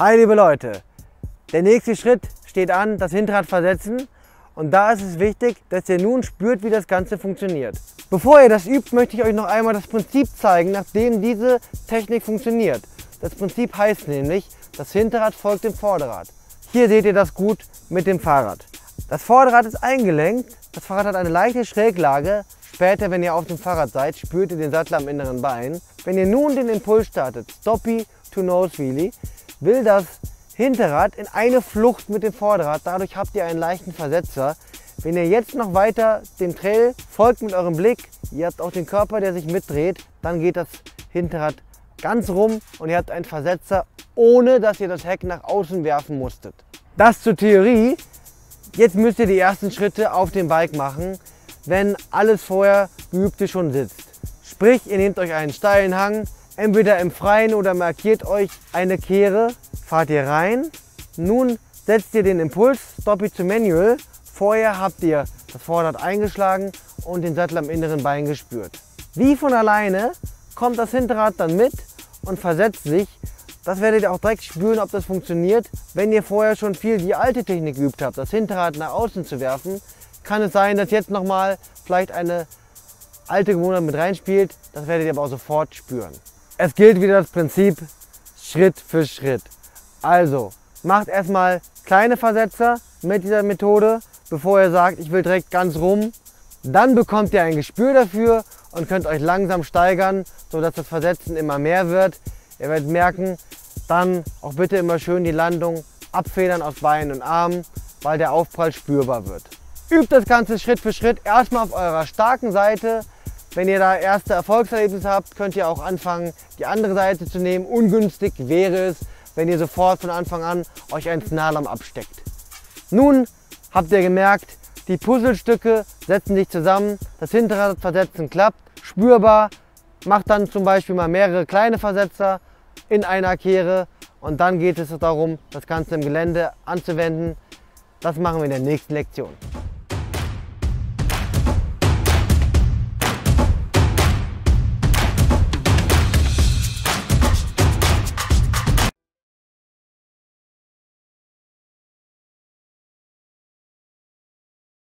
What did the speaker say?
Hi liebe Leute, der nächste Schritt steht an, das Hinterrad versetzen und da ist es wichtig, dass ihr nun spürt, wie das Ganze funktioniert. Bevor ihr das übt, möchte ich euch noch einmal das Prinzip zeigen, nachdem diese Technik funktioniert. Das Prinzip heißt nämlich, das Hinterrad folgt dem Vorderrad. Hier seht ihr das gut mit dem Fahrrad. Das Vorderrad ist eingelenkt, das Fahrrad hat eine leichte Schräglage. Später, wenn ihr auf dem Fahrrad seid, spürt ihr den Sattel am inneren Bein. Wenn ihr nun den Impuls startet, Stoppy to Nose Wheelie, will das Hinterrad in eine Flucht mit dem Vorderrad. Dadurch habt ihr einen leichten Versetzer. Wenn ihr jetzt noch weiter dem Trail folgt mit eurem Blick, ihr habt auch den Körper, der sich mitdreht, dann geht das Hinterrad ganz rum und ihr habt einen Versetzer, ohne dass ihr das Heck nach außen werfen musstet. Das zur Theorie. Jetzt müsst ihr die ersten Schritte auf dem Bike machen, wenn alles vorher geübte schon sitzt. Sprich, ihr nehmt euch einen steilen Hang, entweder im Freien oder markiert euch eine Kehre, fahrt ihr rein. Nun setzt ihr den Impuls, Stoppy to Manual. Vorher habt ihr das Vorderrad eingeschlagen und den Sattel am inneren Bein gespürt. Wie von alleine kommt das Hinterrad dann mit und versetzt sich. Das werdet ihr auch direkt spüren, ob das funktioniert. Wenn ihr vorher schon viel die alte Technik geübt habt, das Hinterrad nach außen zu werfen, kann es sein, dass jetzt nochmal vielleicht eine alte Gewohnheit mit reinspielt. Das werdet ihr aber auch sofort spüren. Es gilt wieder das Prinzip Schritt für Schritt. Also macht erstmal kleine Versetzer mit dieser Methode, bevor ihr sagt, ich will direkt ganz rum. Dann bekommt ihr ein Gespür dafür und könnt euch langsam steigern, sodass das Versetzen immer mehr wird. Ihr werdet merken, dann auch bitte immer schön die Landung abfedern aus Beinen und Armen, weil der Aufprall spürbar wird. Übt das Ganze Schritt für Schritt erstmal auf eurer starken Seite, wenn ihr da erste Erfolgserlebnisse habt, könnt ihr auch anfangen, die andere Seite zu nehmen. Ungünstig wäre es, wenn ihr sofort von Anfang an euch ein Slalom absteckt. Nun habt ihr gemerkt, die Puzzlestücke setzen sich zusammen, das Hinterradversetzen klappt, spürbar, macht dann zum Beispiel mal mehrere kleine Versetzer in einer Kehre und dann geht es darum, das Ganze im Gelände anzuwenden. Das machen wir in der nächsten Lektion.